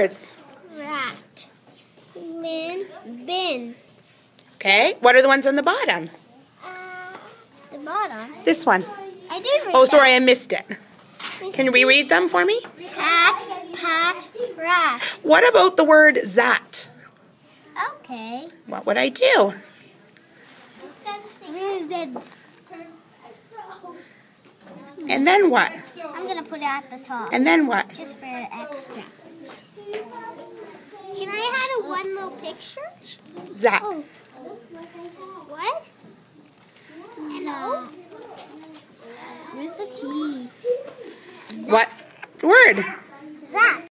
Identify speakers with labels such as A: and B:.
A: words.
B: Rat. Bin. Bin.
A: Okay, what are the ones on the bottom?
B: Uh, the bottom.
A: This one.
B: I did read
A: Oh,
B: that.
A: sorry, I missed it. Can you reread them for me?
B: Pat, pat, rat.
A: What about the word zat?
B: Okay.
A: What would I do? And then what?
B: I'm gonna put it at the top.
A: And then what?
B: Just for extra. Can I add a one little picture?
A: Zat.
B: Oh. What? No. Uh, where's the T?
A: What word?